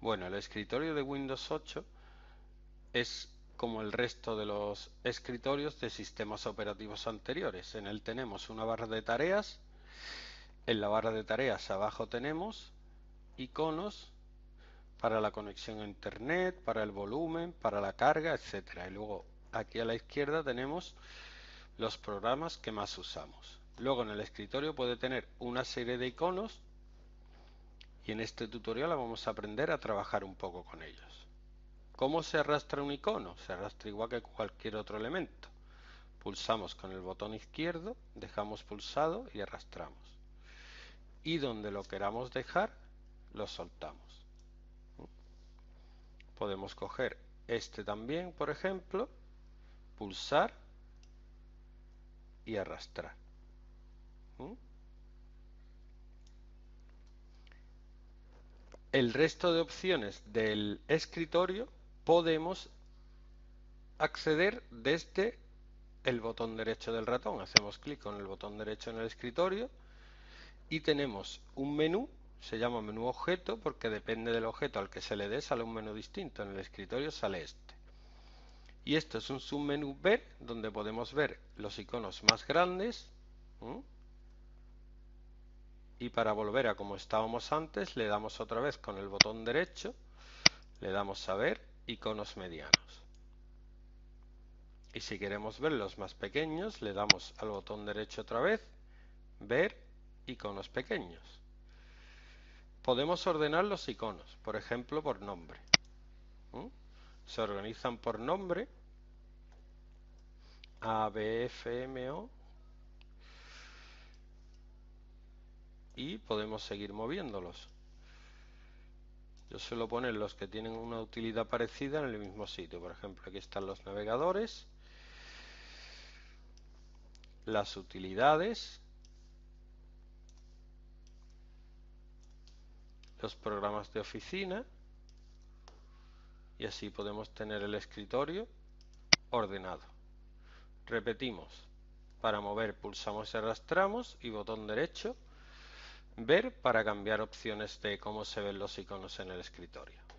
Bueno, el escritorio de Windows 8 es como el resto de los escritorios de sistemas operativos anteriores. En él tenemos una barra de tareas. En la barra de tareas abajo tenemos iconos para la conexión a internet, para el volumen, para la carga, etcétera. Y luego aquí a la izquierda tenemos los programas que más usamos. Luego en el escritorio puede tener una serie de iconos y en este tutorial vamos a aprender a trabajar un poco con ellos. ¿Cómo se arrastra un icono? Se arrastra igual que cualquier otro elemento. Pulsamos con el botón izquierdo, dejamos pulsado y arrastramos. Y donde lo queramos dejar, lo soltamos. Podemos coger este también, por ejemplo, pulsar y arrastrar. El resto de opciones del escritorio podemos acceder desde el botón derecho del ratón. Hacemos clic con el botón derecho en el escritorio y tenemos un menú, se llama menú objeto porque depende del objeto al que se le dé sale un menú distinto. En el escritorio sale este. Y esto es un submenú ver donde podemos ver los iconos más grandes y para volver a como estábamos antes le damos otra vez con el botón derecho le damos a ver iconos medianos. Y si queremos ver los más pequeños le damos al botón derecho otra vez ver iconos pequeños. Podemos ordenar los iconos por ejemplo por nombre. Se organizan por nombre A, B, F, M, O y podemos seguir moviéndolos. Yo suelo poner los que tienen una utilidad parecida en el mismo sitio. Por ejemplo, aquí están los navegadores, las utilidades, los programas de oficina y así podemos tener el escritorio ordenado. Repetimos, para mover pulsamos y arrastramos y botón derecho Ver para cambiar opciones de cómo se ven los iconos en el escritorio.